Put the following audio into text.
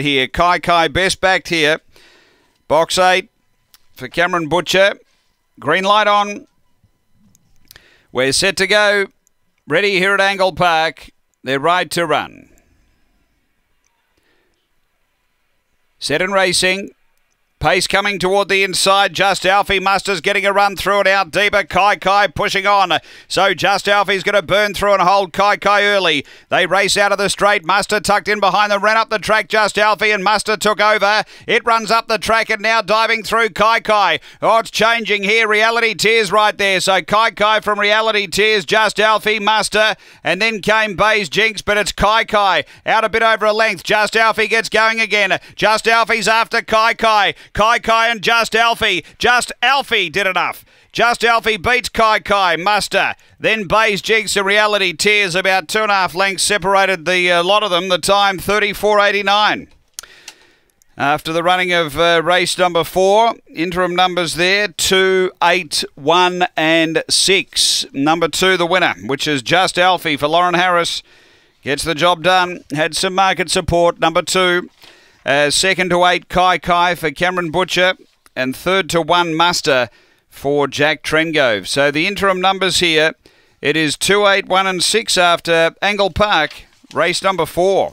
here. Kai Kai best backed here. Box eight for Cameron Butcher. Green light on. We're set to go. Ready here at Angle Park. They're right to run. Set and racing. Pace coming toward the inside. Just Alfie Musters getting a run through it out deeper. Kai Kai pushing on. So Just Alfie's going to burn through and hold Kai Kai early. They race out of the straight. Muster tucked in behind them. Ran up the track. Just Alfie and Muster took over. It runs up the track and now diving through Kai Kai. Oh, it's changing here. Reality Tears right there. So Kai Kai from Reality Tears. Just Alfie Muster. And then came Bayes Jinx, but it's Kai Kai out a bit over a length. Just Alfie gets going again. Just Alfie's after Kai Kai. Kai Kai and Just Alfie. Just Alfie did enough. Just Alfie beats Kai Kai, Muster. Then Bayes Jigs and Reality Tears about two and a half lengths separated the uh, lot of them. The time 34.89. After the running of uh, race number four, interim numbers there two, eight, one, and six. Number two, the winner, which is Just Alfie for Lauren Harris. Gets the job done. Had some market support. Number two, uh, second to eight, Kai Kai for Cameron Butcher. And third to one, Muster for Jack Trengove. So the interim numbers here, it is 2, 8, 1 and 6 after Angle Park, race number 4.